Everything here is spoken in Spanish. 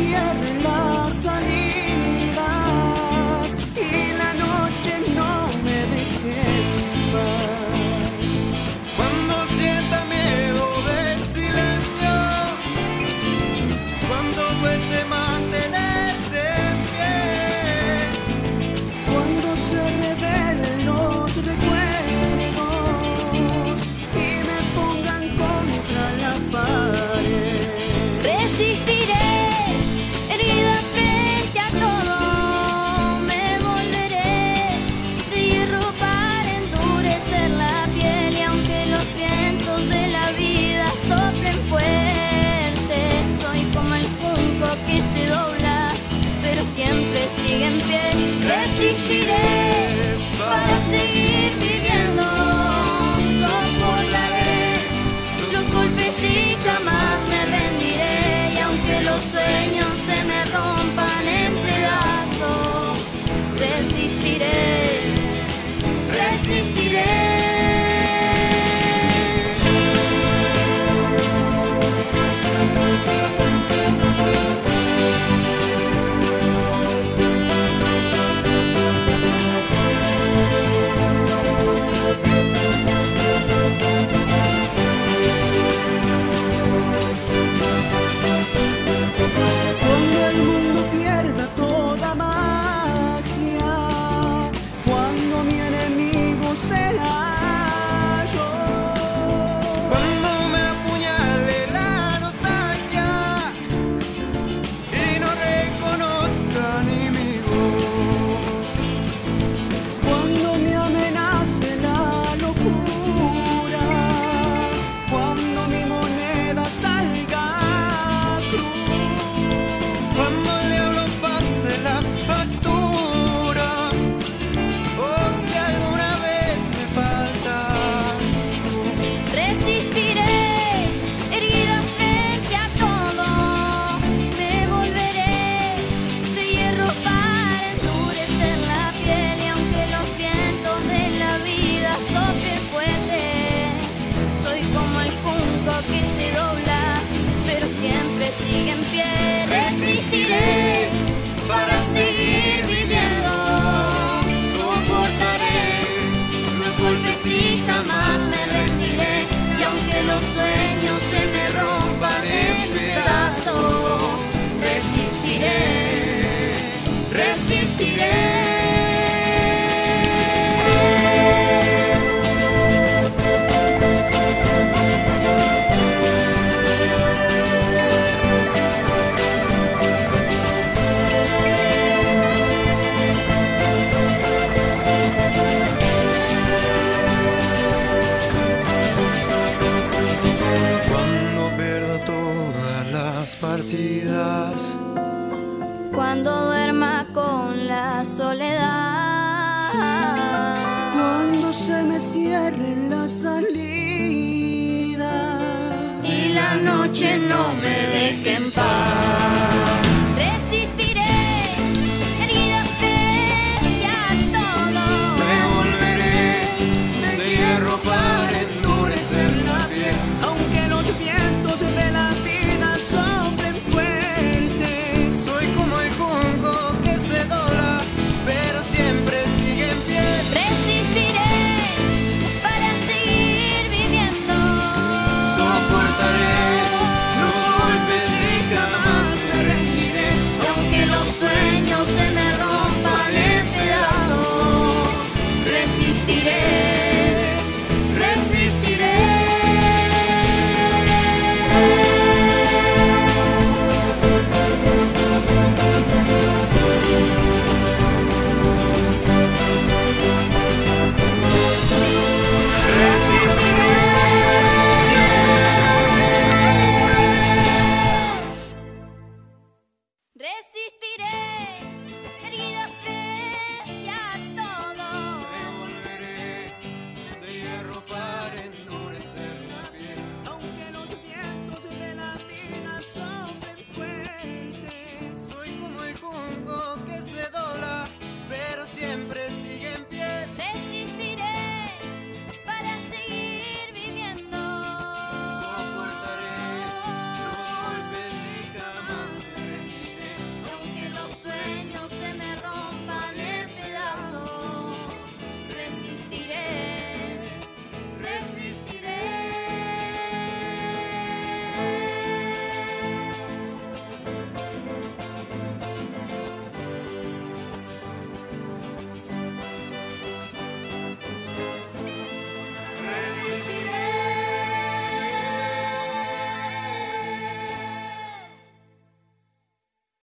cierren is sigue pie. Resistir. cuando duerma con la soledad. Cuando se me cierre la salida y la noche no me deje en paz. resistiré, resistiré. resistiré.